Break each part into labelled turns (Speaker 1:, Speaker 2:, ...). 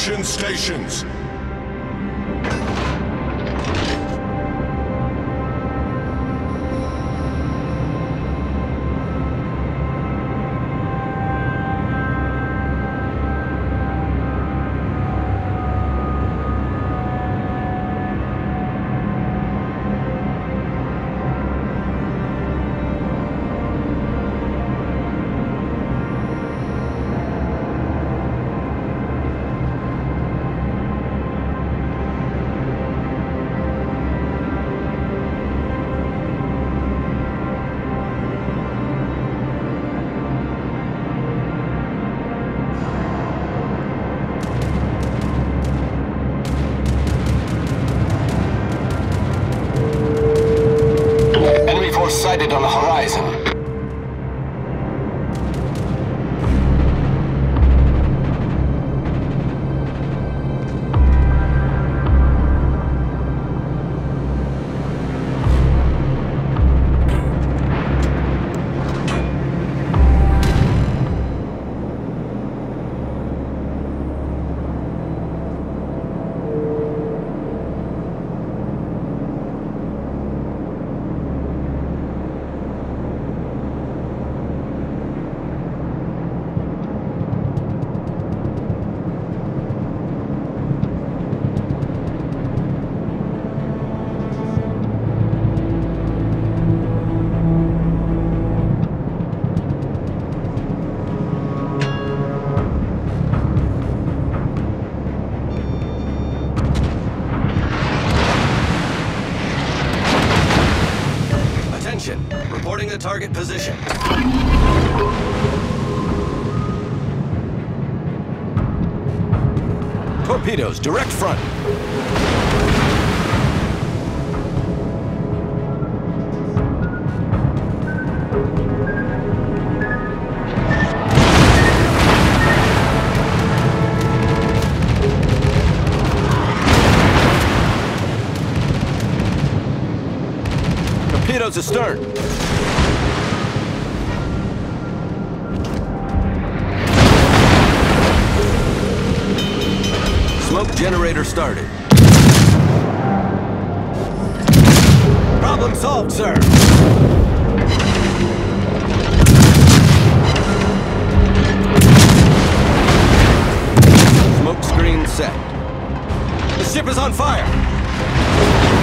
Speaker 1: Action stations!
Speaker 2: Reporting the target position. Torpedoes, direct front. Torpedoes astern. Smoke generator started. Problem solved, sir. Smoke screen set. The ship is on fire!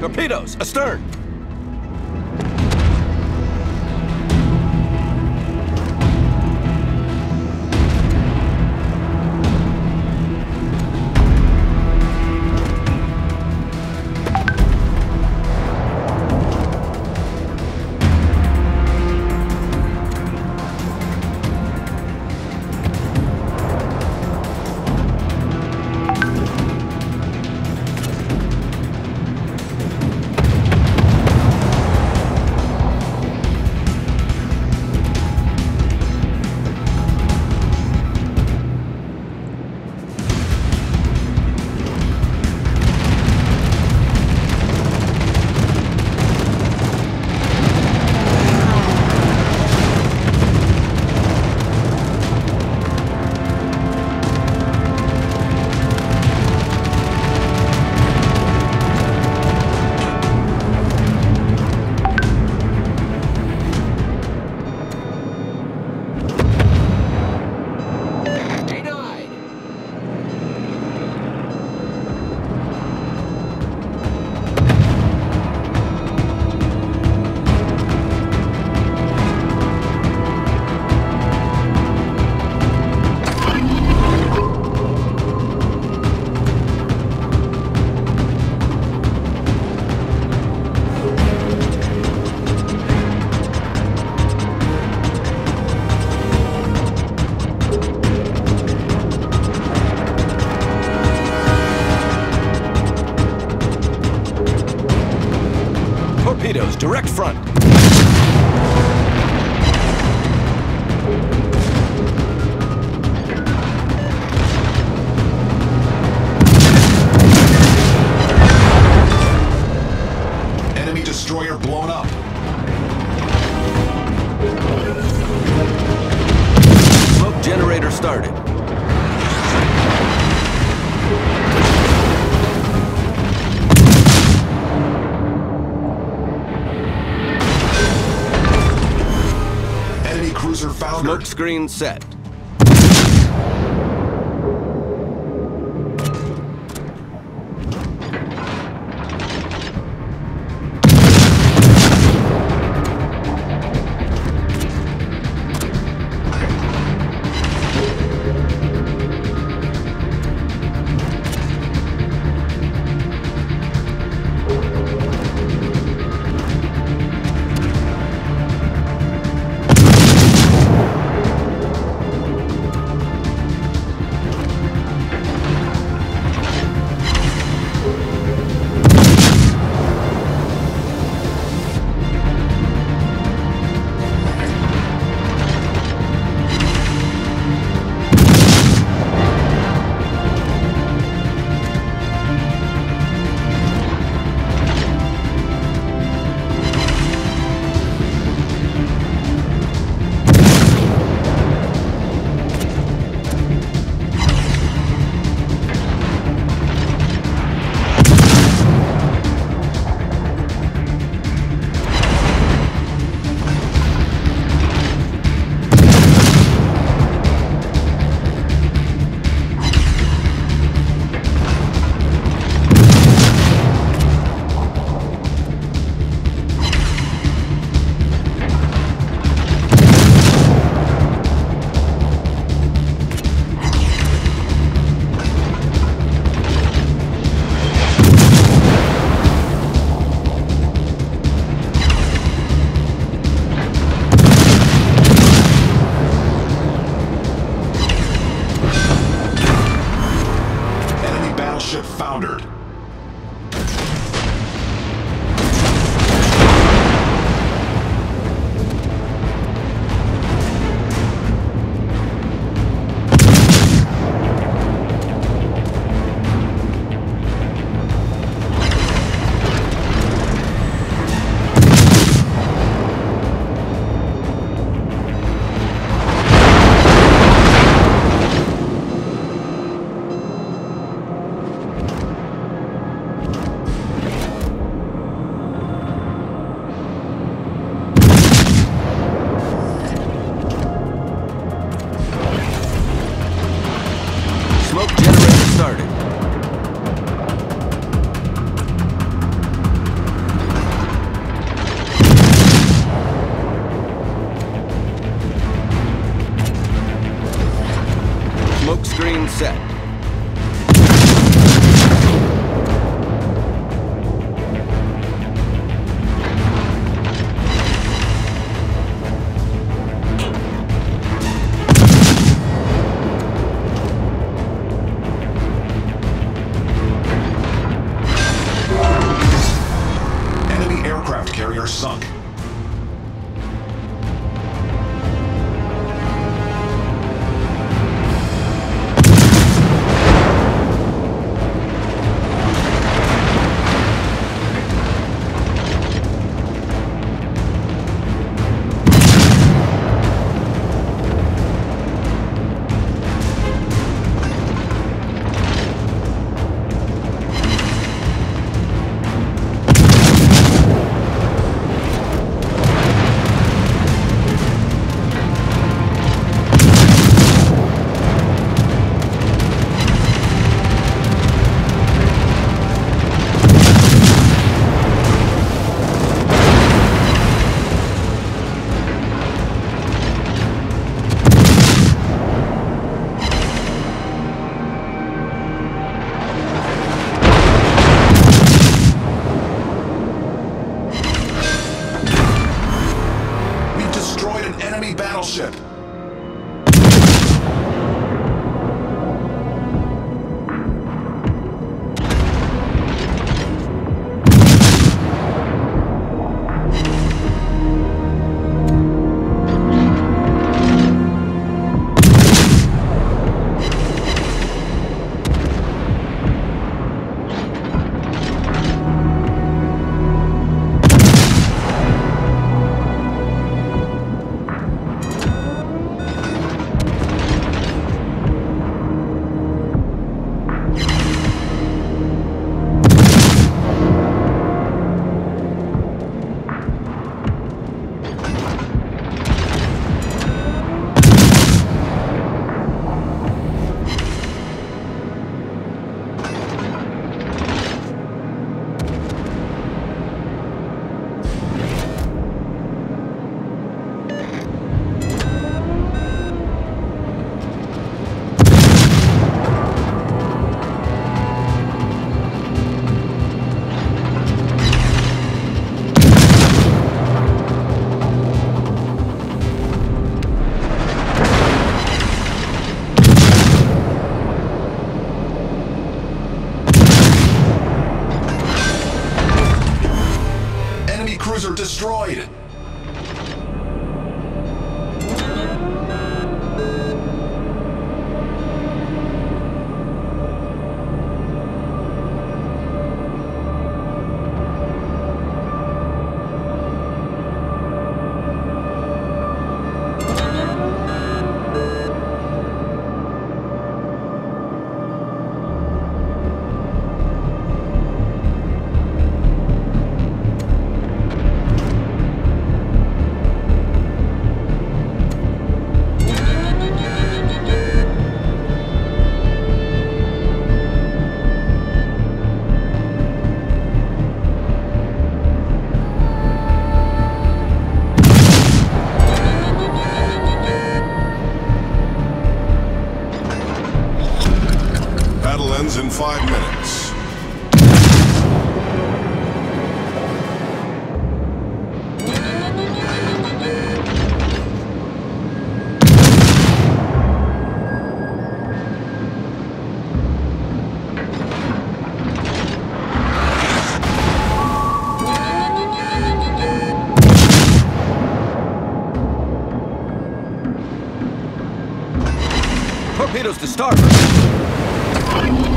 Speaker 2: Torpedoes, astern! Started.
Speaker 3: Enemy cruiser foundered.
Speaker 2: Smoke screen set.
Speaker 3: Foundered. Five minutes.
Speaker 2: Torpedoes to starboard.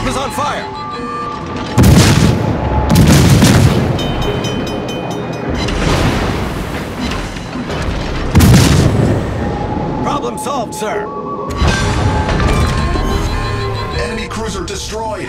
Speaker 2: Ship is on fire. Problem solved, sir.
Speaker 1: Enemy cruiser destroyed.